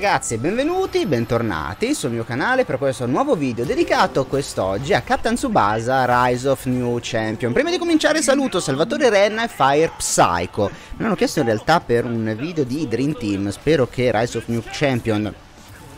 ragazzi e benvenuti, bentornati sul mio canale per questo nuovo video dedicato quest'oggi a Captain Tsubasa Rise of New Champion. Prima di cominciare saluto Salvatore Renna e Fire Psycho. Mi hanno chiesto in realtà per un video di Dream Team, spero che Rise of New Champion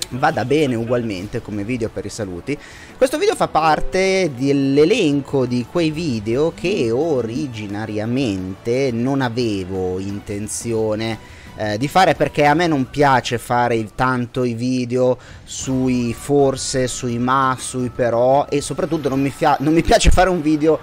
vada bene ugualmente come video per i saluti. Questo video fa parte dell'elenco di quei video che originariamente non avevo intenzione eh, di fare perché a me non piace fare tanto i video sui forse, sui ma, sui però e soprattutto non mi, non mi piace fare un video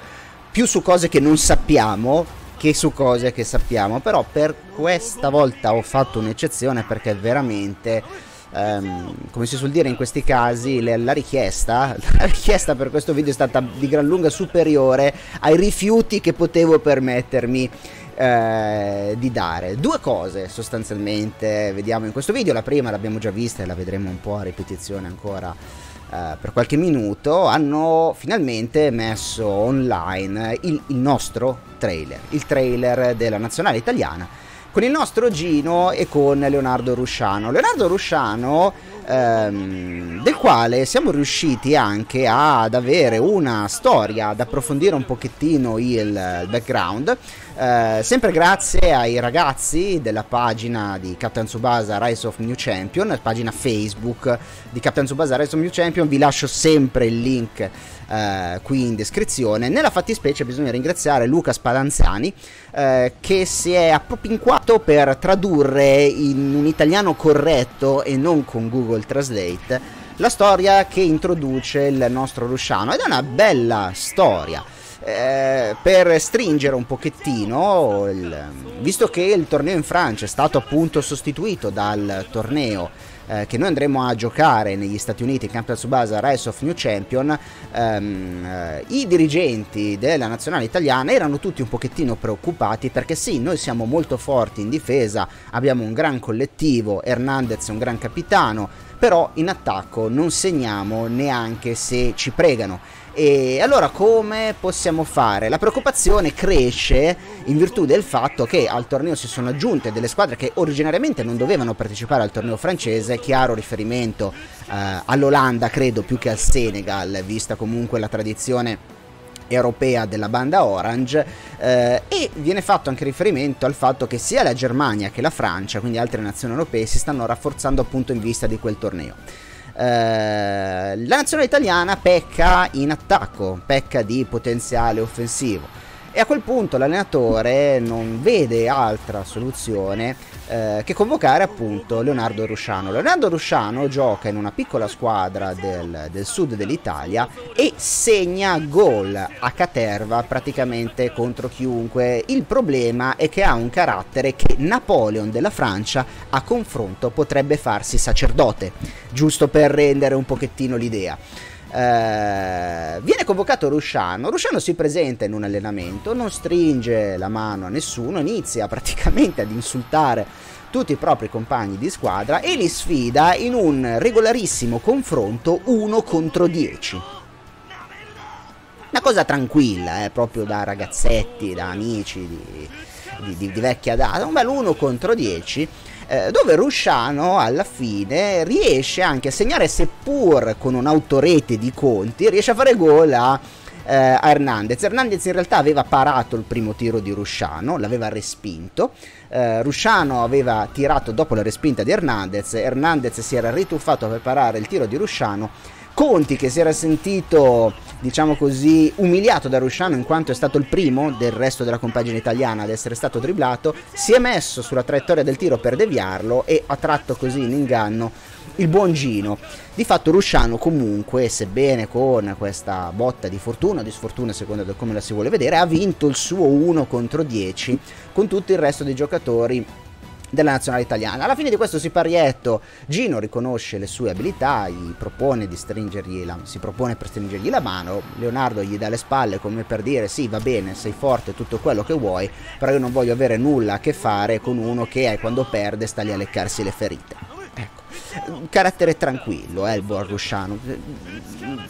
più su cose che non sappiamo che su cose che sappiamo. Però per questa volta ho fatto un'eccezione perché veramente Um, come si suol dire in questi casi, le, la, richiesta, la richiesta per questo video è stata di gran lunga superiore ai rifiuti che potevo permettermi eh, di dare. Due cose sostanzialmente vediamo in questo video, la prima l'abbiamo già vista e la vedremo un po' a ripetizione ancora eh, per qualche minuto, hanno finalmente messo online il, il nostro trailer, il trailer della nazionale italiana con il nostro Gino e con Leonardo Rusciano. Leonardo Rusciano ehm, del quale siamo riusciti anche ad avere una storia, ad approfondire un pochettino il, il background, eh, sempre grazie ai ragazzi della pagina di Captain Tsubasa Rise of New Champion, pagina Facebook di Captain Tsubasa Rise of New Champion, vi lascio sempre il link eh, qui in descrizione. Nella fattispecie bisogna ringraziare Luca Spalanzani eh, che si è appropinquato per tradurre in un italiano corretto e non con Google Translate la storia che introduce il nostro Rusciano ed è una bella storia. Eh, per stringere un pochettino, il, visto che il torneo in Francia è stato appunto sostituito dal torneo eh, che noi andremo a giocare negli Stati Uniti Camp Tsubasa Rise of New Champion, ehm, eh, i dirigenti della nazionale italiana erano tutti un pochettino preoccupati perché sì, noi siamo molto forti in difesa, abbiamo un gran collettivo, Hernandez è un gran capitano, però in attacco non segniamo neanche se ci pregano e allora come possiamo fare? La preoccupazione cresce in virtù del fatto che al torneo si sono aggiunte delle squadre che originariamente non dovevano partecipare al torneo francese, chiaro riferimento eh, all'Olanda credo più che al Senegal, vista comunque la tradizione europea della banda Orange eh, e viene fatto anche riferimento al fatto che sia la Germania che la Francia, quindi altre nazioni europee, si stanno rafforzando appunto in vista di quel torneo. Eh, la nazionale italiana pecca in attacco, pecca di potenziale offensivo e a quel punto l'allenatore non vede altra soluzione eh, che convocare appunto Leonardo Rusciano. Leonardo Rusciano gioca in una piccola squadra del, del sud dell'Italia e segna gol a caterva praticamente contro chiunque. Il problema è che ha un carattere che Napoleon della Francia a confronto potrebbe farsi sacerdote, giusto per rendere un pochettino l'idea. Eh, viene convocato Rusciano, Rusciano si presenta in un allenamento, non stringe la mano a nessuno, inizia praticamente ad insultare tutti i propri compagni di squadra e li sfida in un regolarissimo confronto 1 contro 10. Una cosa tranquilla, eh, proprio da ragazzetti, da amici di, di, di, di vecchia data, un bel 1 contro 10 eh, dove Rusciano alla fine riesce anche a segnare, seppur con un'autorete di conti, riesce a fare gol a, eh, a Hernandez. Hernandez in realtà aveva parato il primo tiro di Rusciano, l'aveva respinto. Eh, Rusciano aveva tirato dopo la respinta di Hernandez, Hernandez si era rituffato per parare il tiro di Rusciano Conti che si era sentito, diciamo così, umiliato da Rusciano in quanto è stato il primo del resto della compagine italiana ad essere stato dribblato, si è messo sulla traiettoria del tiro per deviarlo e ha tratto così in inganno il buon Gino. Di fatto Rusciano comunque, sebbene con questa botta di fortuna o di sfortuna, secondo come la si vuole vedere, ha vinto il suo 1 contro 10 con tutto il resto dei giocatori della nazionale italiana. Alla fine di questo siparietto Gino riconosce le sue abilità, gli propone di stringergli la, si propone per stringergli la mano, Leonardo gli dà le spalle come per dire sì va bene, sei forte, tutto quello che vuoi, però io non voglio avere nulla a che fare con uno che quando perde sta lì a leccarsi le ferite. Ecco, un carattere tranquillo, eh, il buon Rusciano.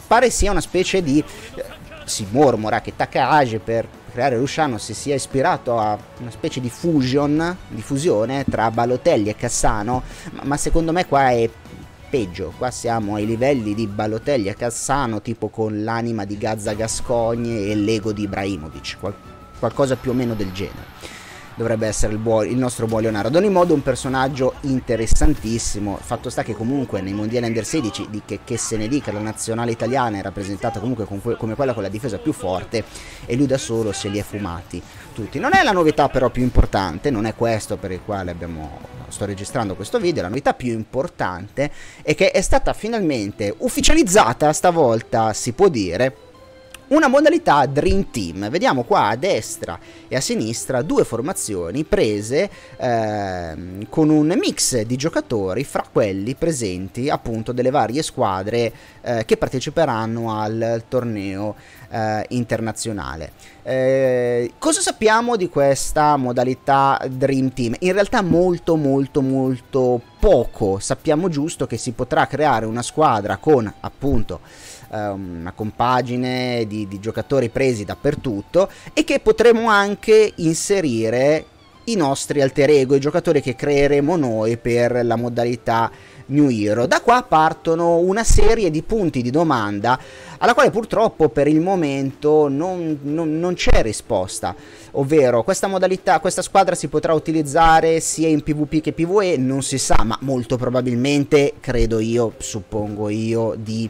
Pare sia una specie di si mormora che Takagi per creare Luciano si sia ispirato a una specie di fusion, di fusione tra Balotelli e Cassano, ma, ma secondo me qua è peggio, qua siamo ai livelli di Balotelli e Cassano, tipo con l'anima di Gazza Gascogne e l'ego di Ibrahimovic, qual- qualcosa più o meno del genere dovrebbe essere il, buo- il nostro buon Leonardo. Ad ogni modo un personaggio interessantissimo, fatto sta che comunque nei mondiali under 16, di che, che se ne dica, la nazionale italiana è rappresentata comunque que- come quella con la difesa più forte e lui da solo se li è fumati tutti. Non è la novità però più importante, non è questo per il quale abbiamo, sto registrando questo video, la novità più importante è che è stata finalmente ufficializzata, stavolta si può dire, una modalità Dream Team. Vediamo qua a destra e a sinistra due formazioni prese eh, con un mix di giocatori fra quelli presenti appunto delle varie squadre eh, che parteciperanno al torneo eh, internazionale. Eh, cosa sappiamo di questa modalità Dream Team? In realtà molto molto molto poco. Sappiamo giusto che si potrà creare una squadra con appunto una compagine di, di giocatori presi dappertutto e che potremo anche inserire i nostri alter ego, i giocatori che creeremo noi per la modalità New Hero. Da qua partono una serie di punti di domanda alla quale purtroppo per il momento non, non, non c'è risposta. Ovvero, questa modalità, questa squadra si potrà utilizzare sia in PvP che PvE, non si sa, ma molto probabilmente, credo io, suppongo io, di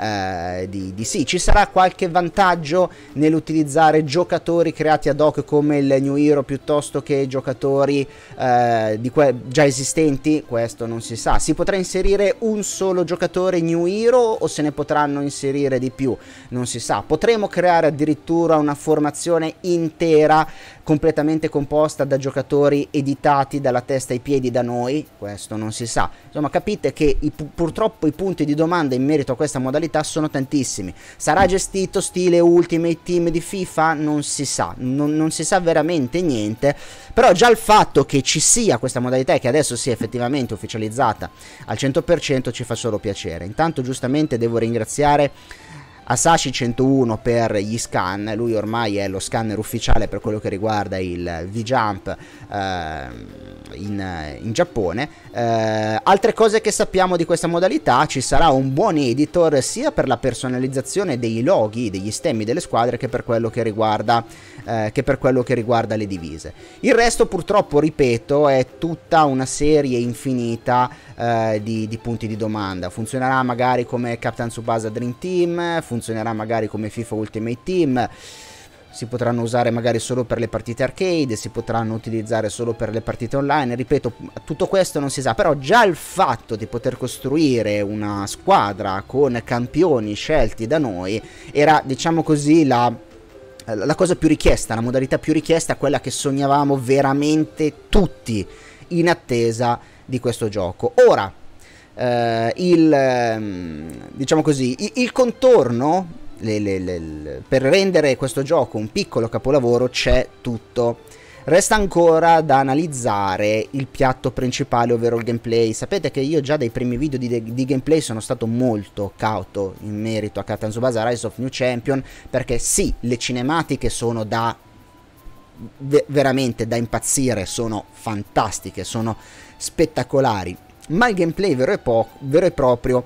eh, di, di, sì. Ci sarà qualche vantaggio nell'utilizzare giocatori creati ad hoc come il New Hero piuttosto che giocatori eh, que- già esistenti? Questo non si sa. Si potrà inserire un solo giocatore New Hero o se ne potranno inserire di più? Non si sa. Potremo creare addirittura una formazione intera completamente composta da giocatori editati dalla testa ai piedi da noi? Questo non si sa. Insomma, capite che i, purtroppo i punti di domanda in merito a questa modalità sono tantissimi. Sarà gestito stile Ultimate Team di FIFA? Non si sa, non, non si sa veramente niente. Però già il fatto che ci sia questa modalità e che adesso sia effettivamente ufficializzata al 100% ci fa solo piacere. Intanto giustamente devo ringraziare Asashi 101 per gli scan, lui ormai è lo scanner ufficiale per quello che riguarda il V-Jump eh, in, in, Giappone. Eh, altre cose che sappiamo di questa modalità, ci sarà un buon editor sia per la personalizzazione dei loghi, degli stemmi delle squadre che per quello che riguarda, eh, che per quello che riguarda le divise. Il resto purtroppo, ripeto, è tutta una serie infinita eh, di, di, punti di domanda. Funzionerà magari come Captain Tsubasa Dream Team, funzionerà magari come FIFA Ultimate Team si potranno usare magari solo per le partite arcade, si potranno utilizzare solo per le partite online, ripeto, tutto questo non si sa, però già il fatto di poter costruire una squadra con campioni scelti da noi era, diciamo così, la, la cosa più richiesta, la modalità più richiesta, quella che sognavamo veramente tutti in attesa di questo gioco. Ora, eh, il, ehm, diciamo così, il, il contorno le, le, le, per rendere questo gioco un piccolo capolavoro c'è tutto. Resta ancora da analizzare il piatto principale, ovvero il gameplay. Sapete che io già dai primi video di, di gameplay sono stato molto cauto in merito a Katan Tsubasa Rise of New Champion, perché sì, le cinematiche sono da veramente da impazzire, sono fantastiche, sono spettacolari, ma il gameplay vero e, po- vero e proprio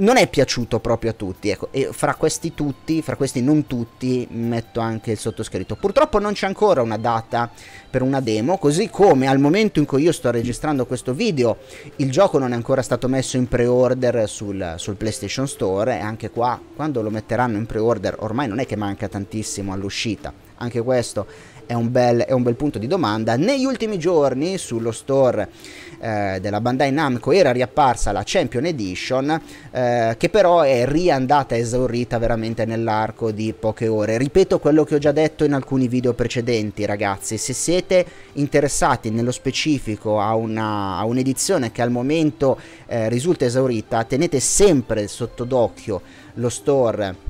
non è piaciuto proprio a tutti, ecco, e fra questi tutti, fra questi non tutti, metto anche il sottoscritto. Purtroppo non c'è ancora una data per una demo, così come al momento in cui io sto registrando questo video, il gioco non è ancora stato messo in pre-order sul, sul PlayStation Store, e anche qua, quando lo metteranno in pre-order, ormai non è che manca tantissimo all'uscita, anche questo è un bel, è un bel punto di domanda. Negli ultimi giorni sullo store eh, della Bandai Namco era riapparsa la Champion Edition, eh, che però è riandata esaurita veramente nell'arco di poche ore. Ripeto quello che ho già detto in alcuni video precedenti, ragazzi. Se siete interessati nello specifico a, una, a un'edizione che al momento eh, risulta esaurita, tenete sempre sotto d'occhio lo store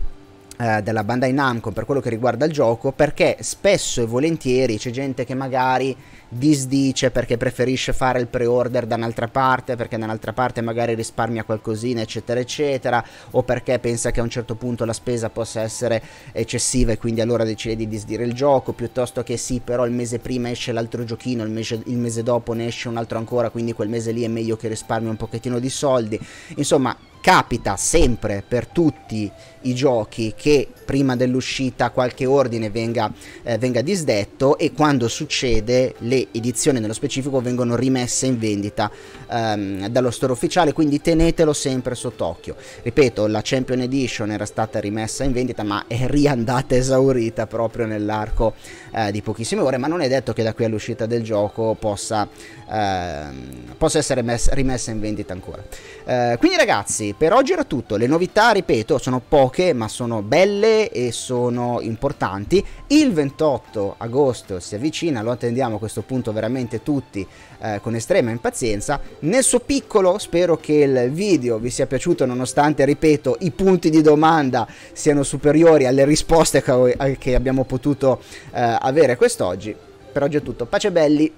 eh, della Bandai Namco per quello che riguarda il gioco perché spesso e volentieri c'è gente che magari disdice perché preferisce fare il pre-order da un'altra parte perché da un'altra parte magari risparmia qualcosina eccetera eccetera o perché pensa che a un certo punto la spesa possa essere eccessiva e quindi allora decide di disdire il gioco piuttosto che sì però il mese prima esce l'altro giochino il mese, il mese dopo ne esce un altro ancora quindi quel mese lì è meglio che risparmi un pochettino di soldi. Insomma capita sempre per tutti i giochi che prima dell'uscita qualche ordine venga, eh, venga, disdetto e quando succede le edizioni nello specifico vengono rimesse in vendita ehm, dallo store ufficiale quindi tenetelo sempre sott'occhio. Ripeto la Champion Edition era stata rimessa in vendita ma è riandata esaurita proprio nell'arco eh, di pochissime ore ma non è detto che da qui all'uscita del gioco possa, ehm, possa essere messa, rimessa in vendita ancora. Eh, quindi ragazzi per oggi era tutto. Le novità ripeto sono poche ma sono belle e sono importanti. Il 28 agosto si avvicina lo attendiamo a questo veramente tutti eh, con estrema impazienza. Nel suo piccolo spero che il video vi sia piaciuto nonostante ripeto i punti di domanda siano superiori alle risposte che, che abbiamo potuto eh, avere quest'oggi. Per oggi è tutto. Pace belli.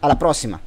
Alla prossima